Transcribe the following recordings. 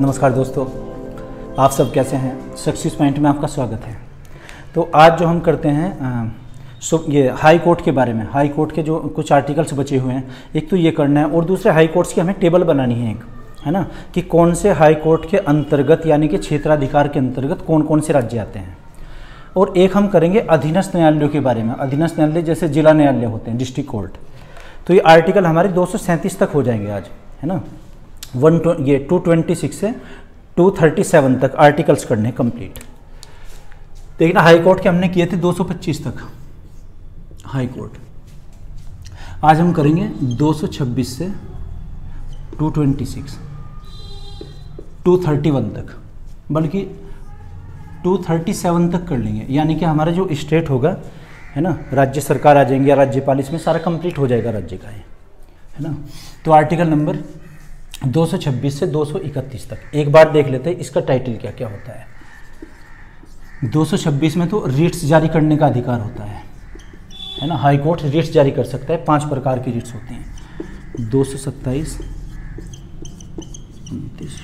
नमस्कार दोस्तों, आप सब कैसे हैं? सक्सेस पॉइंट में आपका स्वागत है। तो आज जो हम करते हैं सो, ये हाई कोर्ट के बारे में। हाई कोर्ट के जो कुछ आर्टिकल्स बचे हुए हैं, एक तो ये करना है और दूसरे हाई कोर्ट्स की हमें टेबल बनानी है एक, है ना? कि कौन से हाई कोर्ट के अंतर्गत, यानी कि क्षेत्राधिकार के अंतर्गत कौन कौन से राज्य आते हैं। और एक हम करेंगे अधीनस्थ न्यायालयों के बारे में। अधीनस्थ न्यायालय जैसे जिला न्यायालय होते हैं डिस्ट्रिक्ट कोर्ट तो ये आर्टिकल हमारे दो सौ सैंतीस तक हो जाएँगे आज, है ना? वन ये टू ट्वेंटी सिक्स से टू थर्टी सेवन तक आर्टिकल्स करने कंप्लीट देखना हाई कोर्ट के हमने किए थे 225 तक। हाई कोर्ट आज हम करेंगे 226 से 226 231 तक। बल्कि 237 तक कर लेंगे। यानी कि हमारा जो स्टेट होगा, है ना, राज्य सरकार आ जाएँगे या राज्यपाल, इसमें सारा कंप्लीट हो जाएगा राज्य का ये। है ना? तो आर्टिकल नंबर 226 से 231 तक। एक बार देख लेते हैं इसका टाइटल क्या क्या होता है। 226 में तो रिट्स जारी करने का अधिकार होता है। है ना? हाई कोर्ट रिट्स जारी कर सकता है, पाँच प्रकार की रिट्स होती हैं। दो सौ सत्ताईस, उनतीस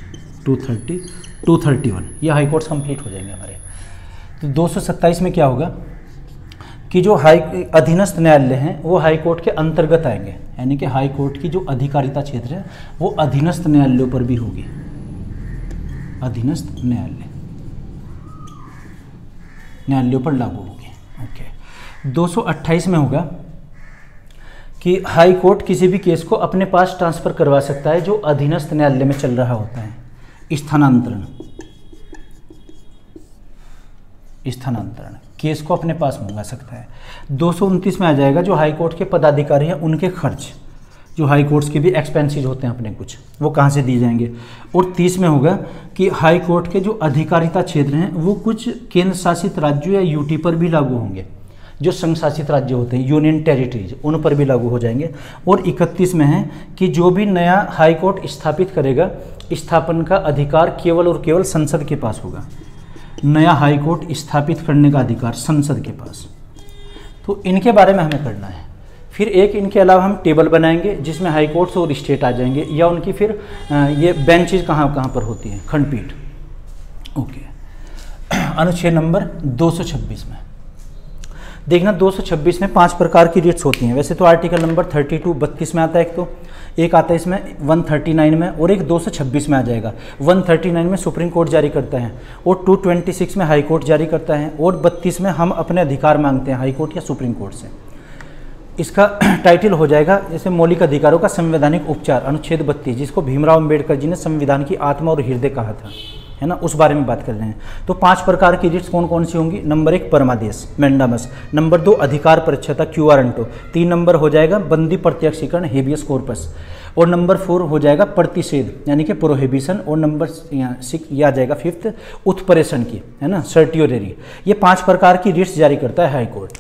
two thirty two thirty one ये हाई कोर्ट्स कंप्लीट हो जाएँगे हमारे। तो दो सौ सत्ताईस में क्या होगा? कि जो हाई अधीनस्थ न्यायालय हैं, वो हाई कोर्ट के अंतर्गत आएँगे। यानी कि हाई कोर्ट की जो अधिकारिता क्षेत्र है, वो अधीनस्थ न्यायालयों पर भी होगी। अधीनस्थ न्यायालय। न्यायालयों पर लागू होगी। ओके। 228 में होगा कि हाई कोर्ट किसी भी केस को अपने पास ट्रांसफ़र करवा सकता है, जो अधीनस्थ न्यायालय में चल रहा होता है। स्थानांतरण। स्थानांतरण। केस को अपने पास मंगा सकता है। दो सौ उनतीस में आ जाएगा जो हाई कोर्ट के पदाधिकारी हैं, उनके खर्च। जो हाई कोर्ट्स के भी एक्सपेंसेस होते हैं अपने कुछ, वो कहाँ से दिए जाएँगे? और तीस में होगा कि हाई कोर्ट के जो अधिकारिता क्षेत्र हैं, वो कुछ केंद्र शासित राज्यों या यूटी पर भी लागू होंगे। जो संघ शासित राज्य होते हैं यूनियन टेरिटरीज उन पर भी लागू हो जाएँगे। और 31 में है कि जो भी नया हाई कोर्ट स्थापित करेगा, स्थापन का अधिकार केवल और केवल संसद के पास होगा। नया हाई कोर्ट स्थापित करने का अधिकार संसद के पास। तो इनके बारे में हमें करना है। फिर एक इनके अलावा हम टेबल बनाएँगे, जिसमें हाई कोर्ट्स और स्टेट आ जाएँगे, या उनकी फिर ये बेंचेज कहाँ कहाँ पर होती हैं? खंडपीठ। ओके। अनुच्छेद नंबर 226 में। देखना 226 में पाँच प्रकार की रिट्स होती हैं। वैसे तो आर्टिकल नंबर 32 बत्तीस में आता है एक तो। एक आता है इसमें 139 में और एक 226 में आ जाएगा। 139 में सुप्रीम कोर्ट जारी करता है और 226 में हाई कोर्ट जारी करता है और 32 में हम अपने अधिकार मांगते हैं हाई कोर्ट या सुप्रीम कोर्ट से। इसका टाइटल हो जाएगा जैसे मौलिक अधिकारों का संवैधानिक उपचार, अनुच्छेद बत्तीस, जिसको भीमराव अंबेडकर जी ने संविधान की आत्मा और हृदय कहा था। है ना, उस बारे में बात कर रहे हैं। तो पाँच प्रकार की रिट्स कौन कौन सी होंगी? नंबर एक, परमादेश, मैंडामस। नंबर दो, अधिकार परीक्षता क्यू आरंटो तीन नंबर हो जाएगा, बंदी प्रत्यक्षीकरण, हेबियस कॉर्पस। और नंबर फोर हो जाएगा, प्रतिषेध, यानी कि प्रोहिबिशन। और नंबर सिक्स यह आ जाएगा, फिफ्थ, उत्प्रेषण की, है ना, सर्टियोरेरी। ये पाँच प्रकार की रिट्स जारी करता है हाईकोर्ट।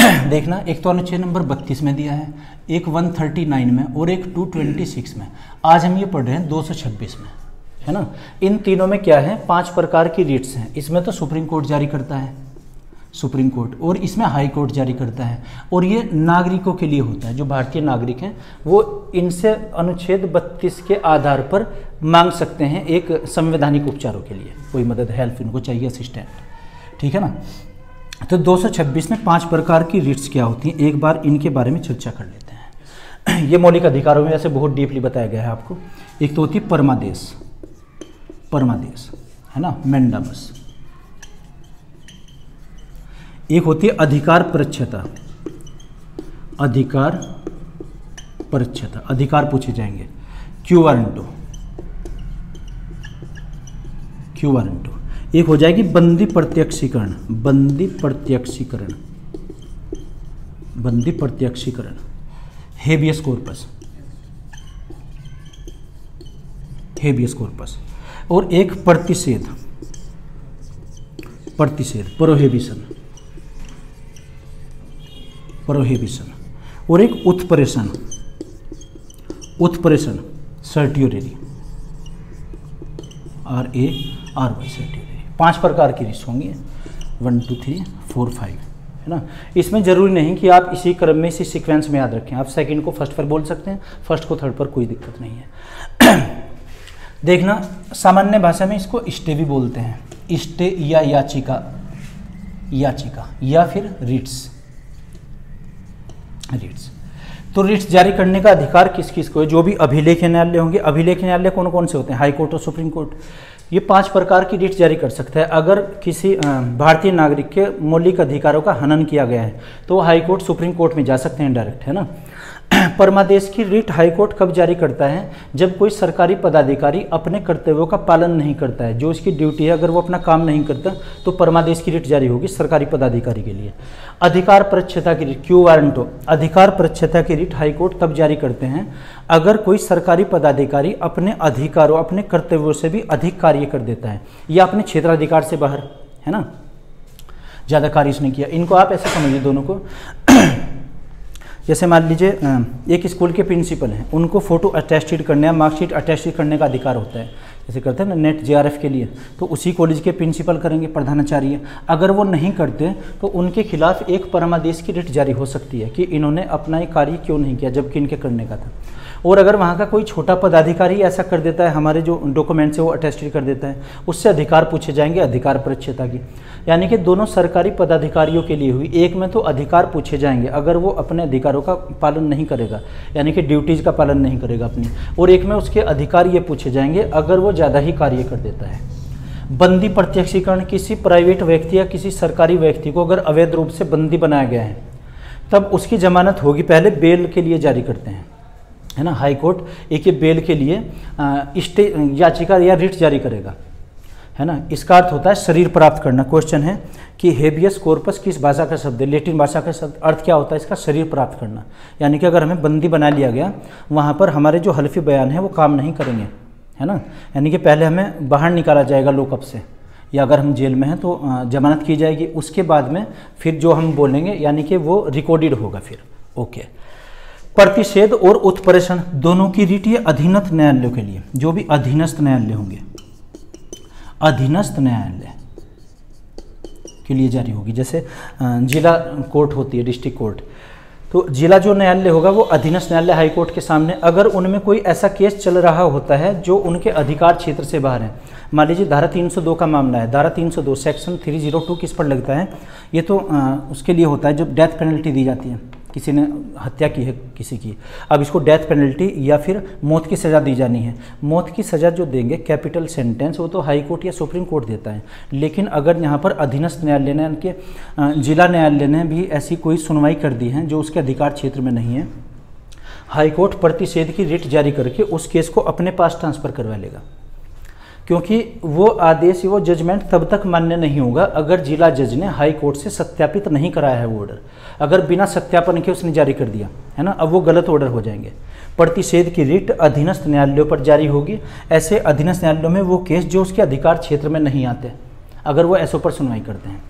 देखना, एक तो अनुच्छेद नंबर 32 में दिया है, एक 139 में, और एक 226 में। आज हम ये पढ़ रहे हैं 226 में। है ना? इन तीनों में क्या है? पाँच प्रकार की रिट्स हैं। इसमें तो सुप्रीम कोर्ट जारी करता है। Supreme court. और इसमें हाई कोर्ट जारी करता है। और ये नागरिकों के लिए होता है। जो भारतीय नागरिक हैं, वो इनसे अनुच्छेद 32 के आधार पर मांग सकते हैं एक संवैधानिक उपचारों के लिए। कोई मदद, हेल्प, इनको चाहिए असिस्टेंट। ठीक है ना? तो 226 में पाँच प्रकार की रिट्स क्या होती हैं? एक बार इनके बारे में चर्चा कर लेते हैं। ये मौलिक अधिकारों में वैसे बहुत डीपली बताया गया है आपको। एक तो होती है परमादेश। परमादेश है ना? मैंडामस। एक होती है अधिकार परीक्षता अधिकार परीक्षता अधिकार पूछे जाएँगे। क्यू वारंटो क्यू वारंटो एक हो जाएगी बंदी प्रत्यक्षीकरण। बंदी प्रत्यक्षीकरण। बंदी प्रत्यक्षीकरण। हेबियस कॉर्पस हेबियस कॉर्पस और एक प्रतिषेध। प्रतिषेध, प्रोहिबिशन। प्रोहिबिशन। और एक उत्प्रेषण। उत्प्रेषण, certiorari. R A, R Y, certiorari. पाँच प्रकार की रिस्क होंगी। One two three four five है ना? इसमें ज़रूरी नहीं कि आप इसी क्रम में, इसी सीक्वेंस में याद रखें। आप सेकंड को फ़र्स्ट पर बोल सकते हैं फ़र्स्ट को थर्ड पर कोई दिक्कत नहीं है। देखना, सामान्य भाषा में इसको स्टे भी बोलते हैं। स्टे या याचिका याचिका, या फिर रिट्स। रिट्स। तो रिट्स जारी करने का अधिकार किस किस को है? जो भी अभिलेख न्यायालय होंगे, अभिलेख न्यायालय कौन कौन से होते हैं? हाई कोर्ट और सुप्रीम कोर्ट। ये पाँच प्रकार की रिट जारी कर सकता है। अगर किसी भारतीय नागरिक के मौलिक अधिकारों का हनन किया गया है तो वो सुप्रीम कोर्ट में जा सकते हैं डायरेक्ट, है ना? परमादेश की रिट हाईकोर्ट कब जारी करता है? जब कोई सरकारी पदाधिकारी अपने कर्तव्यों का पालन नहीं करता है, जो उसकी ड्यूटी है, अगर वो अपना काम नहीं करता तो परमादेश की रिट जारी होगी सरकारी पदाधिकारी के लिए। अधिकार परीक्षता की रिट, क्यू वारंटो, अधिकार परीक्षता की रिट हाईकोर्ट तब जारी करते हैं? अगर कोई सरकारी पदाधिकारी अपने अधिकारों, अपने कर्तव्यों से भी अधिक कार्य कर देता है, या अपने क्षेत्राधिकार से बाहर, है ना? ज़्यादा कार्य इसने किया। इनको आप ऐसे समझिए दोनों को। जैसे मान लीजिए एक स्कूल के प्रिंसिपल हैं, उनको फ़ोटो अटेस्टेड करने या मार्कशीट अटेस्टेड करने का अधिकार होता है। जैसे करते हैं ना, नेट जे के लिए। तो उसी कॉलेज के प्रिंसिपल करेंगे प्रधानाचार्य। अगर वो नहीं करते तो उनके खिलाफ एक परमादेश की रिट जारी हो सकती है कि इन्होंने अपना ये कार्य क्यों नहीं किया, जबकि इनके करने का था। और अगर वहाँ का कोई छोटा पदाधिकारी ऐसा कर देता है, हमारे जो डॉक्यूमेंट्स है वो अटेस्टेड कर देता है, उससे अधिकार पूछे जाएँगे, अधिकार परीक्षता की यानी कि दोनों सरकारी पदाधिकारियों के लिए हुई, एक में तो अधिकार पूछे जाएँगे, अगर वो अपने अधिकारों का पालन नहीं करेगा, यानी कि ड्यूटीज़ का पालन नहीं करेगा अपनी, और एक में उसके अधिकार ये पूछे जाएँगे, अगर वो ज़्यादा ही कार्य कर देता है। बंदी प्रत्यक्षीकरण, किसी प्राइवेट व्यक्ति या किसी सरकारी व्यक्ति को अगर अवैध रूप से बंदी बनाया गया है, तब उसकी जमानत होगी, पहले बेल के लिए जारी करते हैं। है ना हाई कोर्ट एक बेल के लिए स्टे, याचिका या रिट जारी करेगा। है ना, इसका अर्थ होता है शरीर प्राप्त करना। क्वेश्चन है कि हेबियस कॉर्पस किस भाषा का शब्द है? लेटिन भाषा का शब्द। अर्थ क्या होता है इसका? शरीर प्राप्त करना। यानी कि अगर हमें बंदी बना लिया गया, वहाँ पर हमारे जो हल्फी बयान है, वो काम नहीं करेंगे। है ना? यानी कि पहले हमें बाहर निकाला जाएगा लोकअप से। या अगर हम जेल में हैं तो जमानत की जाएगी। उसके बाद में फिर जो हम बोलेंगे, यानी कि वो रिकॉर्डेड होगा फिर। ओके प्रतिषेध और उत्प्रेषण दोनों की रीट ये अधीनस्थ न्यायालयों के लिए जो भी अधीनस्थ न्यायालय होंगे। अधीनस्थ न्यायालय के लिए जारी होगी जैसे जिला कोर्ट होती है डिस्ट्रिक्ट कोर्ट। तो जिला जो न्यायालय होगा वो अधीनस्थ न्यायालय हाई कोर्ट के सामने अगर उनमें कोई ऐसा केस चल रहा होता है जो उनके अधिकार क्षेत्र से बाहर है। मान लीजिए धारा 302 का मामला है धारा 302 सेक्शन 302 किस पर लगता है? ये तो आ, उसके लिए होता है जब डेथ पेनल्टी दी जाती है। किसी ने हत्या की है किसी की। अब इसको डेथ पेनल्टी या फिर मौत की सज़ा दी जानी है। मौत की सज़ा जो देंगे कैपिटल सेंटेंस वो तो हाई कोर्ट या सुप्रीम कोर्ट देता है। लेकिन अगर यहाँ पर अधीनस्थ न्यायालय ने के जिला न्यायालय ने भी ऐसी कोई सुनवाई कर दी है जो उसके अधिकार क्षेत्र में नहीं है हाईकोर्ट प्रतिषेध की रिट जारी करके उस केस को अपने पास ट्रांसफ़र करवा लेगा। क्योंकि वो आदेश वो जजमेंट तब तक मान्य नहीं होगा अगर जिला जज ने हाई कोर्ट से सत्यापित नहीं कराया है वो ऑर्डर अगर बिना सत्यापन के उसने जारी कर दिया, है ना? अब वो गलत ऑर्डर हो जाएँगे। प्रतिषेध की रिट अधीनस्थ न्यायालयों पर जारी होगी। ऐसे अधीनस्थ न्यायालयों में वो केस जो उसके अधिकार क्षेत्र में नहीं आते, अगर वो ऐसो पर सुनवाई करते हैं।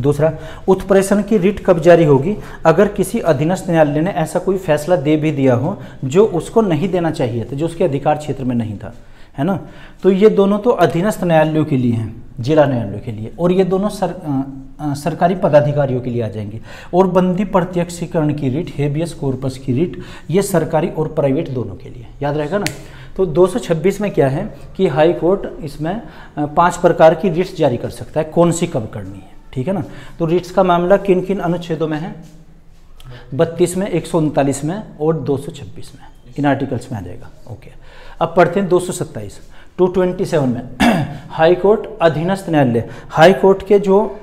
दूसरा, उत्प्रेषण की रिट कब जारी होगी? अगर किसी अधीनस्थ न्यायालय ने ऐसा कोई फैसला दे भी दिया हो जो उसको नहीं देना चाहिए था, जो उसके अधिकार क्षेत्र में नहीं था। है ना? तो ये दोनों तो अधीनस्थ न्यायालयों के लिए हैं जिला न्यायालयों के लिए। और ये दोनों सर, आ, आ, सरकारी पदाधिकारियों के लिए आ जाएँगे। और बंदी प्रत्यक्षीकरण की रिट हेबियस कॉर्पस की रिट ये सरकारी और प्राइवेट दोनों के लिए। याद रहेगा ना? तो 226 में क्या है कि हाई कोर्ट इसमें पाँच प्रकार की रिट्स जारी कर सकता है कौन सी कब करनी है ठीक है ना? तो रिट्स का मामला किन किन अनुच्छेदों में है? बत्तीस में एक सौ उनतालीस में और 226 में। इन आर्टिकल्स में आ जाएगा। ओके अब पढ़ते हैं दो सौ सत्ताईस। टू ट्वेंटी सेवन में हाई कोर्ट अधीनस्थ न्यायालय। हाई कोर्ट के जो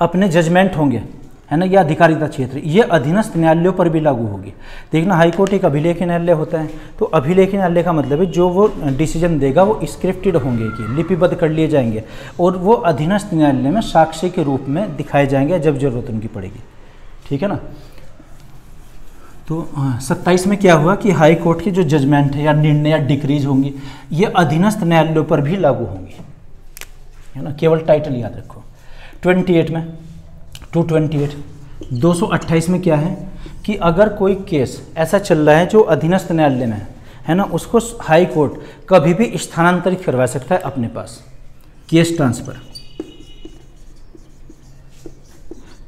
अपने जजमेंट होंगे, है ना यह अधिकारिता क्षेत्र, ये अधीनस्थ न्यायालयों पर भी लागू होगी। देखना हाई कोर्ट एक अभिलेख न्यायालय होता है तो अभिलेख न्यायालय का मतलब है जो वो डिसीज़न देगा, वो स्क्रिप्टेड होंगे कि लिपिबद्ध कर लिए जाएँगे, और वो अधीनस्थ न्यायालय में साक्ष्य के रूप में दिखाए जाएँगे जब ज़रूरत उनकी पड़ेगी। ठीक है ना? तो सत्ताईस में क्या हुआ कि हाई कोर्ट की जो जजमेंट है या निर्णय या डिक्रीज होंगी, ये अधीनस्थ न्यायालयों पर भी लागू होंगी। है ना? केवल टाइटल याद रखो। 28 में 228 228 में क्या है कि अगर कोई केस ऐसा चल रहा है जो अधीनस्थ न्यायालय में है है ना, उसको हाई कोर्ट कभी भी स्थानांतरित करवा सकता है अपने पास। Case transfer.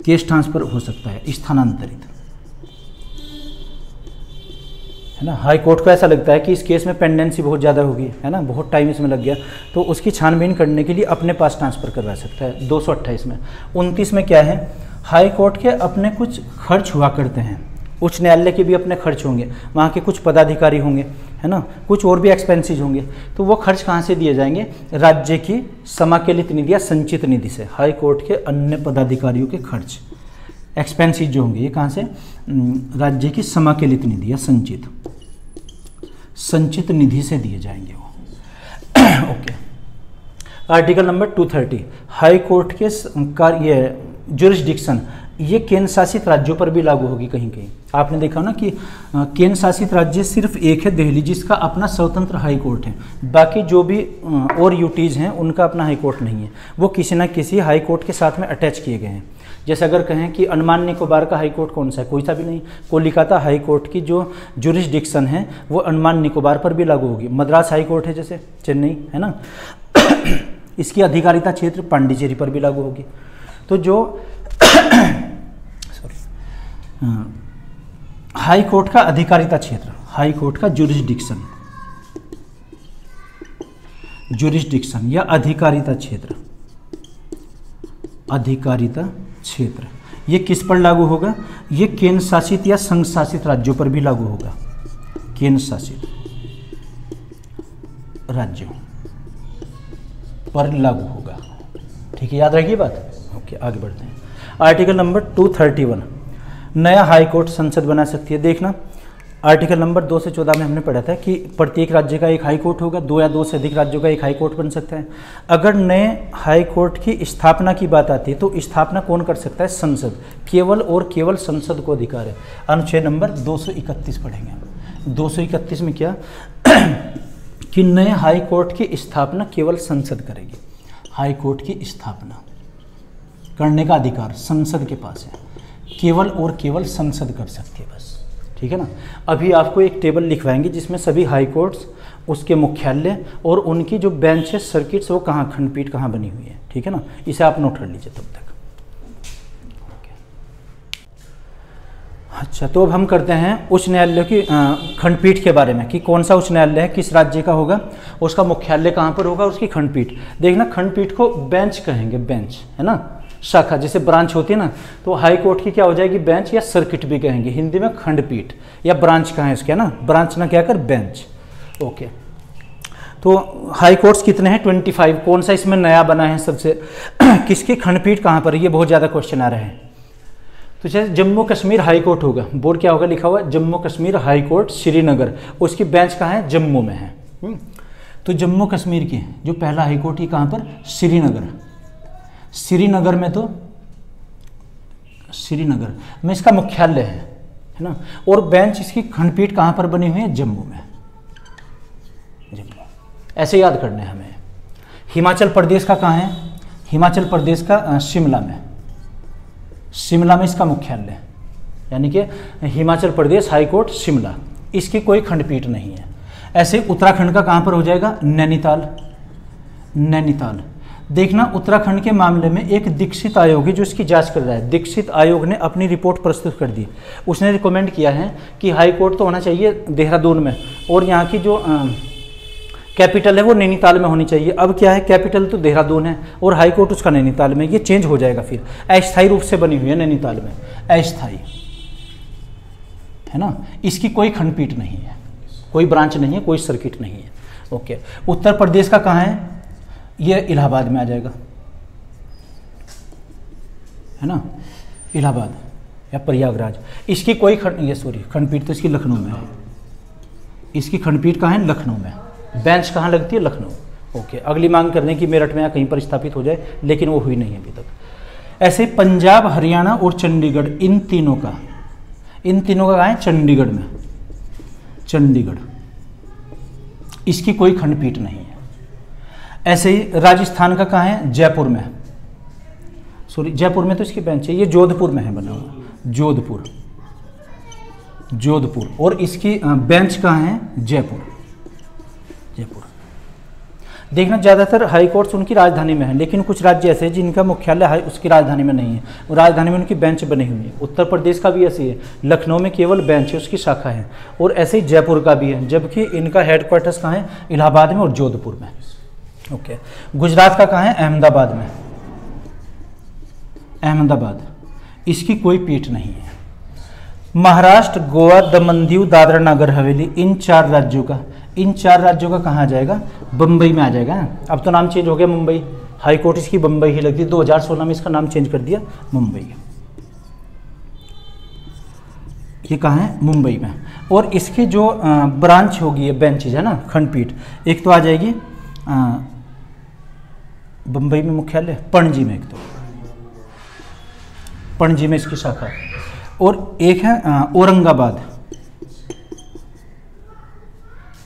केस ट्रांसफ़र हो सकता है, स्थानांतरित। है ना? हाई कोर्ट को ऐसा लगता है कि इस केस में पेंडेंसी बहुत ज़्यादा होगी, है ना? बहुत टाइम इसमें लग गया। तो उसकी छानबीन करने के लिए अपने पास ट्रांसफ़र करवा सकता है, दो सौ अट्ठाईस में। उनतीस में क्या है? हाई कोर्ट के अपने कुछ खर्च हुआ करते हैं। उच्च न्यायालय के भी अपने खर्च होंगे, वहाँ के कुछ पदाधिकारी होंगे, है ना? कुछ और भी एक्सपेंसेज होंगे। तो वो खर्च कहाँ से दिए जाएँगे? राज्य की समाकलित निधि या संचित निधि से हाई कोर्ट के अन्य पदाधिकारियों के खर्च। एक्सपेंसेज जो होंगे, ये कहाँ से? राज्य की समाकलित निधि या संचित। संचित निधि से दिए जाएँगे वो। Okay article number 230 high court के कार्य जुरिस्डिक्शन ये केंद्र शासित राज्यों पर भी लागू होगी कहीं कहीं। आपने देखा ना कि केंद्र शासित राज्य सिर्फ़ एक है दिल्ली, जिसका अपना स्वतंत्र हाई कोर्ट है। बाकी जो भी और यूटीज़ हैं, उनका अपना हाई कोर्ट नहीं है। वो किसी ना किसी हाई कोर्ट के साथ में अटैच किए गए हैं। जैसे अगर कहें कि अंडमान निकोबार का हाई कोर्ट कौन सा है? कोई सा भी नहीं। कोलिकाता हाई कोर्ट की जो जुरिस्डिक्शन है, वो अंडमान निकोबार पर भी लागू होगी। मद्रास हाई कोर्ट है जैसे, चेन्नई, है ना? इसकी अधिकारिता क्षेत्र पांडिचेरी पर भी लागू होगी। तो जो सॉरी हाई कोर्ट का अधिकारिता क्षेत्र हाई कोर्ट का जुरिस्डिक्शन जुरिस्डिक्शन या अधिकारिता क्षेत्र। अधिकारिता क्षेत्र। ये किस पर लागू होगा? ये केंद्र शासित या संघ शासित राज्यों पर भी लागू होगा। केंद्र शासित राज्यों पर लागू होगा। ठीक है, याद रखिए बात? ओके, आगे बढ़ते हैं। आर्टिकल नंबर 231 नया हाई कोर्ट संसद बना सकती है। देखना। आर्टिकल नंबर दो से चौदह में हमने पढ़ा था कि प्रत्येक राज्य का एक हाई कोर्ट होगा, दो या दो से अधिक राज्यों का एक हाई कोर्ट बन सकता है। अगर नए हाई कोर्ट की स्थापना की बात आती है तो स्थापना कौन कर सकता है? संसद। केवल और केवल संसद को अधिकार है। अनुच्छेद नंबर 231 पढ़ेंगे 231 में क्या? कि नए हाई कोर्ट की स्थापना केवल संसद करेगी। हाई कोर्ट की स्थापना करने का अधिकार संसद के पास है। केवल और केवल संसद कर सकती है बस। ठीक है ना? अभी आपको एक टेबल लिखवाएँगे जिसमें सभी हाई कोर्ट्स उसके मुख्यालय और उनकी जो बेंच है सर्किट्स वो कहाँ खंडपीठ, कहाँ बनी हुई है, ठीक है ना? इसे आप नोट कर लीजिए तब तक। अच्छा तो अब हम करते हैं उच्च न्यायालय की खंडपीठ के बारे में कि कौन सा उच्च न्यायालय है, किस राज्य का होगा, उसका मुख्यालय कहाँ पर होगा, उसकी खंडपीठ। देखना, खंडपीठ को बेंच कहेंगे बेंच है ना? शाखा, जैसे ब्रांच होती है ना तो हाई कोर्ट की क्या हो जाएगी? बेंच या सर्किट भी कहेंगे, हिंदी में खंडपीठ या ब्रांच कहा है इसके ना? ब्रांच ना क्या कर? बेंच ओके तो हाई कोर्ट्स कितने हैं? ट्वेंटी फाइव कौन सा इसमें नया बना है सबसे? किसकी खंडपीठ कहाँ पर ये बहुत ज़्यादा क्वेश्चन आ रहे हैं। तो जैसे जम्मू कश्मीर हाई कोर्ट होगा। बोर्ड क्या होगा? लिखा हुआ जम्मू कश्मीर हाई कोर्ट श्रीनगर। उसकी बेंच कहाँ है? जम्मू में है। हम्म। तो जम्मू कश्मीर की जो पहला हाई कोर्ट ही कहाँ पर? श्रीनगर। श्रीनगर में तो श्रीनगर, में इसका मुख्यालय है है ना? और बेंच इसकी खंडपीठ कहाँ पर बनी हुई है? जम्मू में। जम्मू। ऐसे याद करने हमें। हिमाचल प्रदेश का कहाँ है? हिमाचल प्रदेश का शिमला में। शिमला में इसका मुख्यालय। यानी कि हिमाचल प्रदेश हाई कोर्ट, शिमला। इसकी कोई खंडपीठ नहीं है। ऐसे उत्तराखंड का कहाँ पर हो जाएगा? नैनीताल। नैनीताल। देखना उत्तराखंड के मामले में एक दीक्षित आयोग है जो इसकी जाँच कर रहा है। दीक्षित आयोग ने अपनी रिपोर्ट प्रस्तुत कर दी। उसने रिकमेंड किया है कि हाई कोर्ट तो होना चाहिए देहरादून में और यहाँ की जो कैपिटल है वो नैनीताल में होनी चाहिए। अब क्या है? कैपिटल तो देहरादून है और हाई कोर्ट उसका नैनीताल में ये चेंज हो जाएगा फिर। अस्थायी रूप से बनी हुई है नैनीताल में। अस्थायी। है ना? इसकी कोई खंडपीठ नहीं है। कोई ब्रांच नहीं है, कोई सर्किट नहीं है। ओके उत्तर प्रदेश का कहाँ है? ये इलाहाबाद में आ जाएगा। है ना? इलाहाबाद या प्रयागराज। इसकी कोई खंड ये सॉरी खंडपीठ तो इसकी लखनऊ में है। इसकी खंडपीठ कहाँ है? लखनऊ में। बेंच कहाँ लगती है? लखनऊ। ओके अगली मांग करने की मेरठ में या कहीं पर स्थापित हो जाए, लेकिन वो हुई नहीं अभी तक। ऐसे पंजाब, हरियाणा और चंडीगढ़, इन तीनों का, इन तीनों का कहाँ है? चंडीगढ़ में। चंडीगढ़। इसकी कोई खंडपीठ नहीं है। ऐसे ही राजस्थान का कहाँ है? जयपुर में सॉरी जयपुर में तो इसकी बेंच है। ये जोधपुर में है बना हुआ। जोधपुर। जोधपुर। और इसकी बेंच कहाँ है? जयपुर। जयपुर। देखना, ज़्यादातर हाई कोर्ट्स उनकी राजधानी में है, लेकिन कुछ राज्य ऐसे हैं जिनका मुख्यालय हाई उसकी राजधानी में नहीं है। और राजधानी में उनकी बेंच बनी हुई है। उत्तर प्रदेश का भी ऐसी है लखनऊ में केवल बेंच है, उसकी शाखा है। और ऐसे ही जयपुर का भी है, जबकि इनका हेडक्वार्टर्स कहाँ है? इलाहाबाद में और जोधपुर में। ओके गुजरात का कहाँ है? अहमदाबाद में। अहमदाबाद। इसकी कोई पीठ नहीं है। महाराष्ट्र, गोवा दमन दीव दादरा, नगर, हवेली, इन चार राज्यों का इन चार राज्यों का कहाँ जाएगा? बम्बई में आ जाएगा। अब तो नाम चेंज हो गया मुंबई। हाई कोर्ट इसकी बम्बई ही लगती 2016 में इसका नाम चेंज कर दिया मुंबई। ये कहाँ है? मुंबई में। और इसकी जो ब्रांच होगी बेंचेज है ना, खंडपीठ, एक तो आ जाएगी बम्बई में मुख्यालय, पणजी में एक तो। पणजी में इसकी शाखा। और एक है औरंगाबाद।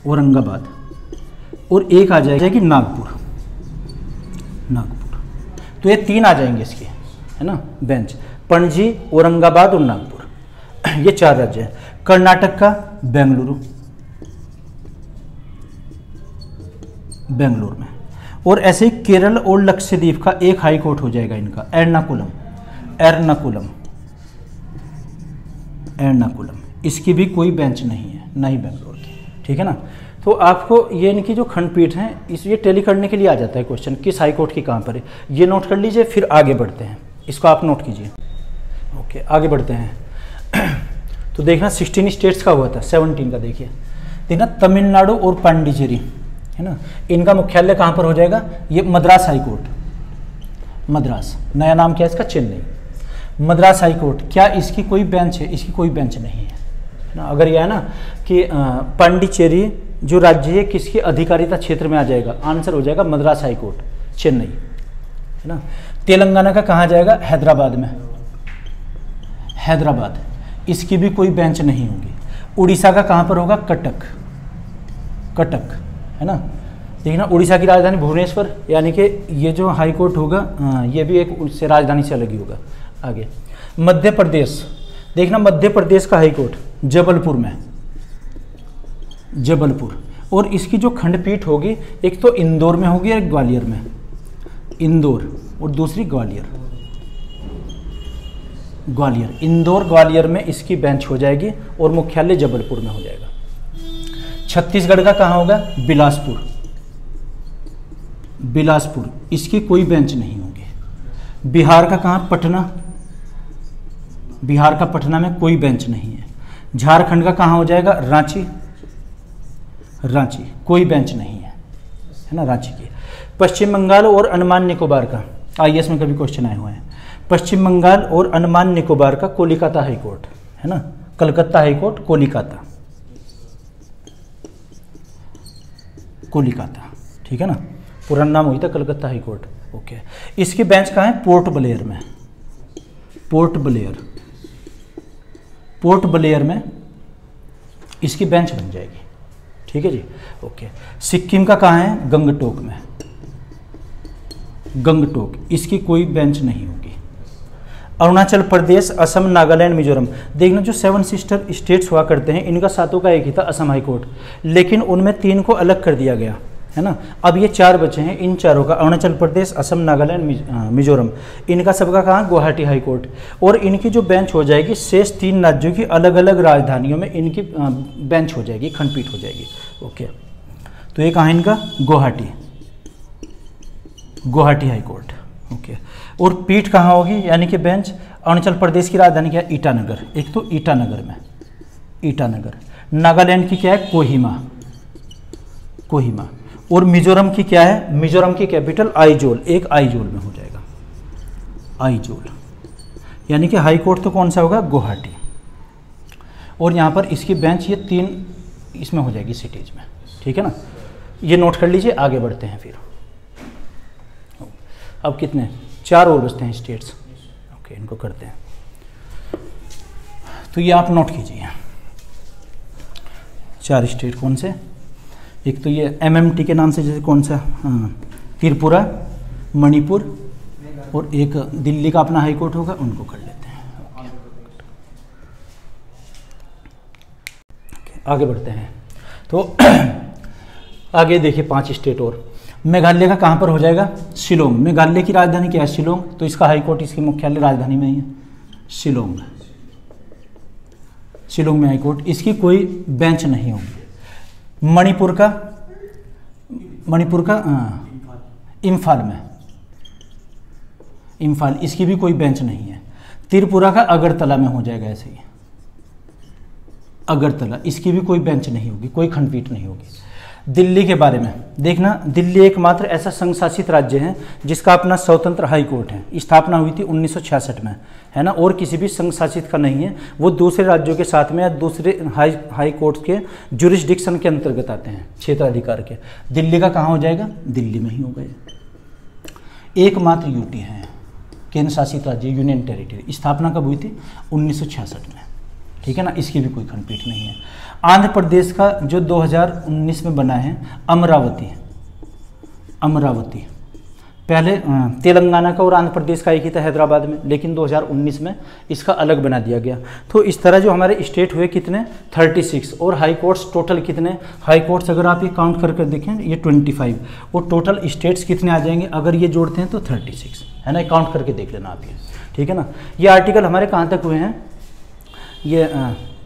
औरंगाबाद। और एक आ जाएगी नागपुर। नागपुर। तो ये तीन आ जाएँगे इसके, है ना, बेंच। पणजी, औरंगाबाद और नागपुर। ये चार राज्य हैं। कर्नाटक का बेंगलुरु। बेंगलुरु में। और ऐसे ही केरल और लक्षद्वीप का एक हाई कोर्ट हो जाएगा इनका, एर्नाकुलम एर्नाकुलम एर्नाकुलम। इसकी भी कोई बेंच नहीं है, ना ही बेंगलोर की, ठीक है ना? तो आपको ये इनकी जो खंडपीठ हैं, इस, ये टेली करने के लिए आ जाता है क्वेश्चन किस हाई कोर्ट की कहाँ पर है? ये नोट कर लीजिए, फिर आगे बढ़ते हैं। इसको आप नोट कीजिए। ओके आगे बढ़ते हैं। तो देखना सिक्सटीन स्टेट्स का हुआ था सेवनटीन का देखिए। देखना, तमिलनाडु और पांडिचेरी। है ना? इनका मुख्यालय कहाँ पर हो जाएगा? ये मद्रास हाई कोर्ट। मद्रास। नया नाम क्या है इसका? चेन्नई। Madras high court. क्या इसकी कोई बेंच है? इसकी कोई बेंच नहीं है। ना? अगर यह है ना कि पांडिचेरी जो राज्य है, किसकी अधिकारिता क्षेत्र में आ जाएगा? आंसर हो जाएगा मद्रास हाई कोर्ट, चेन्नई। है ना? तेलंगाना का कहाँ जाएगा? हैदराबाद में। हैदराबाद। इसकी भी कोई बेंच नहीं होगी। उड़ीसा का कहाँ पर होगा? कटक। कटक। है ना? देखना, उड़ीसा की राजधानी भुवनेश्वर, यानी कि ये जो हाई कोर्ट होगा ये भी एक उससे राजधानी से अलग ही होगा, आगे। मध्य प्रदेश। देखना, मध्य प्रदेश का हाई कोर्ट, जबलपुर में। जबलपुर। और इसकी जो खंडपीठ होगी, एक तो इंदौर में होगी एक ग्वालियर में। इंदौर और दूसरी ग्वालियर। ग्वालियर। इंदौर, ग्वालियर में इसकी बेंच हो जाएगी और मुख्यालय जबलपुर में हो जाएगा। छत्तीसगढ़ का कहाँ होगा? बिलासपुर। बिलासपुर। इसकी कोई बेंच नहीं होगी। बिहार का कहाँ? पटना। बिहार का पटना में कोई बेंच नहीं है। झारखंड का कहाँ हो जाएगा? रांची। रांची। कोई बेंच नहीं है। है ना? रांची की। पश्चिम बंगाल और अंडमान निकोबार का। आई में कभी क्वेश्चन आए हुए हैं। पश्चिम बंगाल और अंडमान निकोबार का कोलिकाता हाईकोर्ट। है ना? कलकत्ता हाई कोर्ट कोलिकाता कोलिकाता ठीक है ना? पुराना नाम हुई था कलकत्ता हाई कोर्ट। ओके। इसकी बेंच कहाँ है? पोर्ट ब्लेयर में। पोर्ट ब्लेयर। पोर्ट ब्लेयर में इसकी बेंच बन जाएगी। ठीक है जी? ओके। सिक्किम का कहाँ है? गंगटोक में। गंगटोक। इसकी कोई बेंच नहीं होगी। अरुणाचल प्रदेश, असम, नागालैंड, मिजोरम। देखना जो सेवन सिस्टर स्टेट्स हुआ करते हैं, इनका सातों का एक ही था, असम हाई कोर्ट। लेकिन उनमें तीन को अलग कर दिया गया, है ना? अब ये चार बचे हैं, इन चारों का, अरुणाचल प्रदेश, असम, नागालैंड मिजोरम। इनका सबका कहाँ? Guwahati high court. और इनकी जो बेंच हो जाएगी, शेष तीन राज्यों की अलग अलग राजधानियों में इनकी बेंच हो जाएगी, खंडपीठ हो जाएगी। ओके। तो ये कहाँ इनका? Guwahati. Guwahati high court. Okay. और पीठ कहाँ होगी? यानी कि बेंच, अरुणाचल प्रदेश की राजधानी क्या ईटानगर। एक तो ईटानगर में। ईटानगर। नागालैंड की क्या है? कोहिमा। कोहिमा। और मिजोरम की क्या है? मिजोरम की कैपिटल आईजोल एक आईजोल में हो जाएगा। आईजोल यानी कि हाई कोर्ट तो कौन सा होगा? गुवाहाटी। और यहाँ पर इसकी बेंच ये तीन, इसमें हो जाएगी सिटीज़ में। ठीक है ना? ये नोट कर लीजिए, आगे बढ़ते हैं फिर। अब कितने? चार बचते हैं स्टेट्स ओके इनको करते हैं। तो ये आप नोट कीजिए। चार स्टेट कौन से? एक तो ये एमएमटी के नाम से जैसे कौन सा? हाँ, त्रिपुरा मणिपुर और एक दिल्ली का अपना हाई कोर्ट होगा उनको कर लेते हैं। आगे बढ़ते हैं। तो आगे देखिए पाँच स्टेट और। मेघालय का कहाँ पर हो जाएगा? शिलोंग। मेघालय की राजधानी क्या है? शिलोंग। तो इसका हाई कोर्ट, इसकी मुख्यालय राजधानी में ही है। शिलोंग। शिलोंग में हाईकोर्ट इसकी कोई बेंच नहीं होगी। मणिपुर का? मणिपुर का? इम्फाल में। इम्फाल। इसकी भी कोई बेंच नहीं है। त्रिपुरा का अगरतला में हो जाएगा ऐसे ही। अगरतला। इसकी भी कोई बेंच नहीं होगी। कोई खंडपीठ नहीं होगी। दिल्ली के बारे में। देखना, दिल्ली एकमात्र ऐसा संघ शासित राज्य है जिसका अपना स्वतंत्र हाई कोर्ट है स्थापना हुई थी 1966 में, है ना? और किसी भी संघ शासित का नहीं है। वो दूसरे राज्यों के साथ में या दूसरे हाई हाई कोर्ट के जुरिस्डिक्शन के अंतर्गत आते हैं, क्षेत्राधिकार के। दिल्ली का कहाँ हो जाएगा? दिल्ली में ही हो गए एकमात्र यूटी है केंद्र शासित राज्य, यूनियन टेरिटरी। स्थापना कब हुई थी? उन्नीस सौ छियासठ में। ठीक है ना? इसकी भी कोई खंडपीठ नहीं है। आंध्र प्रदेश का जो 2019 में बना है, अमरावती अमरावती पहले तेलंगाना का और आंध्र प्रदेश का एक ही था हैदराबाद में, लेकिन 2019 में इसका अलग बना दिया गया। तो इस तरह जो हमारे स्टेट हुए कितने? 36 और हाई कोर्ट्स टोटल कितने? हाई कोर्ट्स अगर आप ये काउंट करके देखें, ये 25 और टोटल स्टेट्स कितने आ जाएँगे? अगर ये जोड़ते हैं तो 36 है ना? काउंट करके देख लेना आप ये। ठीक है ना? ये आर्टिकल हमारे कहाँ तक हुए हैं? ये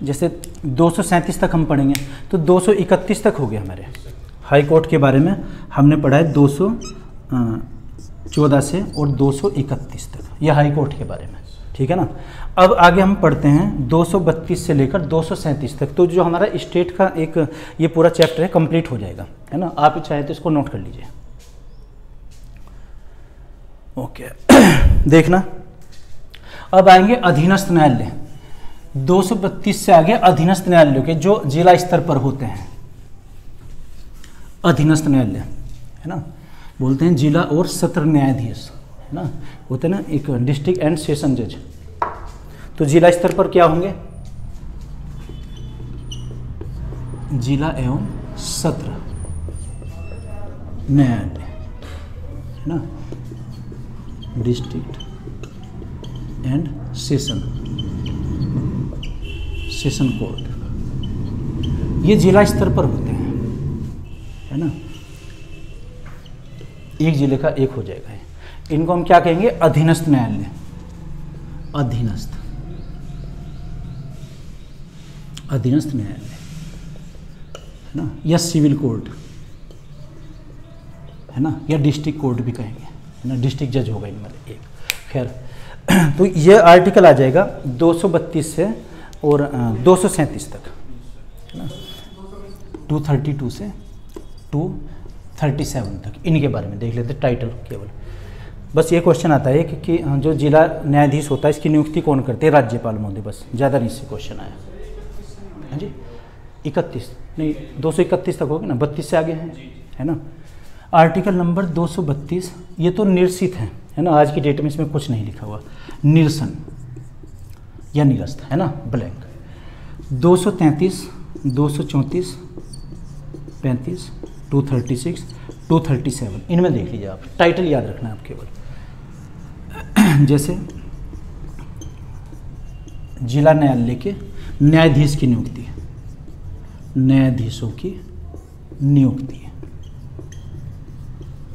जैसे दो सौ सैंतीस तक हम पढ़ेंगे तो 231 तक हो गया हमारे। हाई कोर्ट के बारे में हमने पढ़ा है दो चौदह से और 231 तक, यह हाई कोर्ट के बारे में, ठीक है ना? अब आगे हम पढ़ते हैं 232 से लेकर दो सौ सैंतीस तक तो जो हमारा स्टेट का एक, ये पूरा चैप्टर है, कंप्लीट हो जाएगा, है ना? आप चाहे तो इसको नोट कर लीजिए। ओके। देखना। अब आएँगे अधीनस्थ न्यायालय। 232 से आगे अधीनस्थ न्यायालयों के जो जिला स्तर पर होते हैं। अधीनस्थ न्यायालय, है ना? बोलते हैं जिला और सत्र न्यायाधीश, है ना? होते हैं ना, एक डिस्ट्रिक्ट एंड सेशन जज। तो जिला स्तर पर क्या होंगे? जिला एवं सत्र न्यायालय, है ना? District and session. Session court. ये जिला स्तर पर होते हैं है ना? एक ज़िले का एक हो जाएगा इनको हम क्या कहेंगे? अधीनस्थ न्यायालय। अधीनस्थ। अधीनस्थ न्यायालय। है ना? या सिविल कोर्ट। है ना? या डिस्ट्रिक्ट कोर्ट भी कहेंगे। है ना? डिस्ट्रिक्ट जज होगा इनमें एक। खैर तो ये आर्टिकल आ जाएगा 232 से और दो सौ सैंतीस तक है ना? टू थर्टी टू से टू थर्टी सेवन तक इनके बारे में देख लेते टाइटल केवल। बस ये क्वेश्चन आता है कि, कि जो जिला न्यायाधीश होता है इसकी नियुक्ति कौन करते हैं? राज्यपाल महोदय बस ज़्यादा नहीं से क्वेश्चन आया। हाँ जी? इकतीस नहीं दो सौ इकतीस तक होगी ना? बत्तीस से आगे हैं है ना? आर्टिकल नंबर दो सौ बत्तीस ये तो निरसित है है ना? आज की डेट में इसमें कुछ नहीं लिखा हुआ। निरसन या निरस्त, है ना? ब्लैंक दो सौ तैंतीस, दो सौ चौंतीस, पैंतीस two thirty six two thirty seven इनमें देख लीजिए आप टाइटल याद रखना है आप केवल। जैसे, जिला न्यायालय के न्यायाधीश की नियुक्ति न्यायाधीशों की नियुक्ति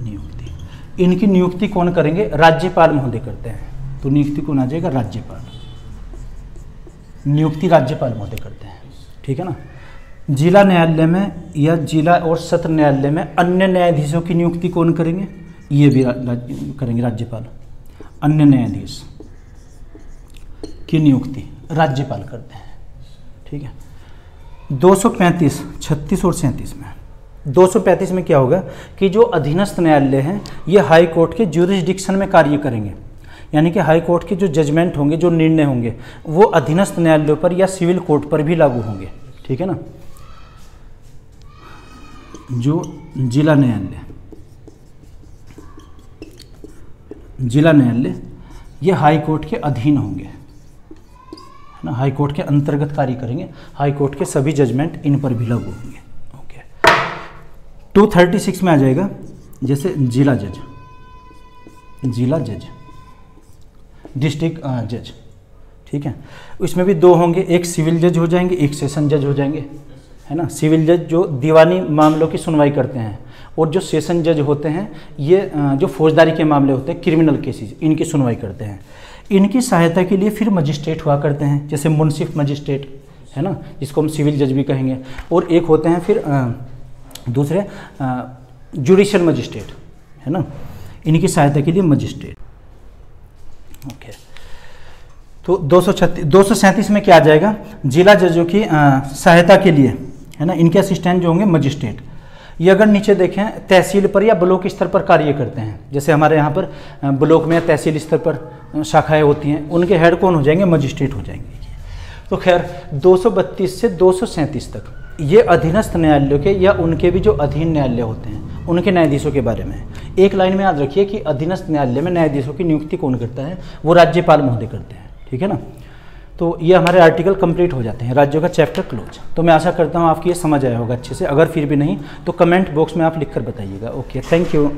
नियुक्ति। इनकी नियुक्ति कौन करेंगे? राज्यपाल महोदय करते हैं। तो नियुक्ति कौन आ जाएगा? राज्यपाल। नियुक्ति राज्यपाल महोदय करते हैं ठीक है ना? जिला न्यायालय में या जिला और सत्र न्यायालय में अन्य न्यायाधीशों की नियुक्ति कौन करेंगे? ये भी रा, करेंगे राज्यपाल। अन्य न्यायाधीश की नियुक्ति राज्यपाल करते हैं ठीक है? 235 36 और 37 में। 235 में क्या होगा कि जो अधीनस्थ न्यायालय हैं ये हाई कोर्ट के ज्यूरिस्डिक्शन में कार्य करेंगे। यानी कि हाई कोर्ट के जो जजमेंट होंगे, जो निर्णय होंगे, वो अधीनस्थ न्यायालयों पर या सिविल कोर्ट पर भी लागू होंगे। ठीक है ना? जो जिला न्यायालय जिला न्यायालय, ये हाई कोर्ट के अधीन होंगे। ना? हाई कोर्ट के अंतर्गत कार्य करेंगे, हाई कोर्ट के सभी जजमेंट इन पर भी लागू होंगे। ओके। टू थर्टी सिक्स में आ जाएगा, जैसे जिला जज। जिला जज। डिस्ट्रिक्ट जज। ठीक है? इसमें भी दो होंगे, एक सिविल जज हो जाएँगे, एक सेशन जज हो जाएँगे। है ना? सिविल जज जो दीवानी मामलों की सुनवाई करते हैं, और जो सेशन जज होते हैं, ये जो फौजदारी के मामले होते हैं, क्रिमिनल केसेस, इनकी सुनवाई करते हैं। इनकी सहायता के लिए फिर मजिस्ट्रेट हुआ करते हैं, जैसे मुनसिफ मजिस्ट्रेट, है ना? जिसको हम सिविल जज भी कहेंगे। और एक होते हैं फिर दूसरे जुडिशल मजिस्ट्रेट, है ना? इनकी सहायता के लिए मजिस्ट्रेट। ओके तो दो सौ छत्तीस दो में क्या आ जाएगा? जिला जजों की सहायता के लिए, है ना? इनके असिस्टेंट जो होंगे मजिस्ट्रेट ये अगर नीचे देखें, तहसील पर या ब्लॉक स्तर पर कार्य करते हैं। जैसे हमारे यहाँ पर ब्लॉक में या तहसील स्तर पर शाखाएँ होती हैं, उनके हेड कौन हो जाएँगे? मजिस्ट्रेट हो जाएँगे। तो खैर 232 से 237 तक, ये अधीनस्थ न्यायालयों के या उनके भी जो अधीन न्यायालय होते हैं उनके न्यायाधीशों के बारे में। एक लाइन में याद रखिए कि अधीनस्थ न्यायालय में न्यायाधीशों की नियुक्ति कौन करता है? वो राज्यपाल महोदय करते हैं, ठीक है ना? तो ये हमारे आर्टिकल कंप्लीट हो जाते हैं, राज्यों का चैप्टर क्लोज तो मैं आशा करता हूँ आपकी ये समझ आया होगा अच्छे से। अगर फिर भी नहीं तो कमेंट बॉक्स में आप लिख कर बताइएगा। Okay thank you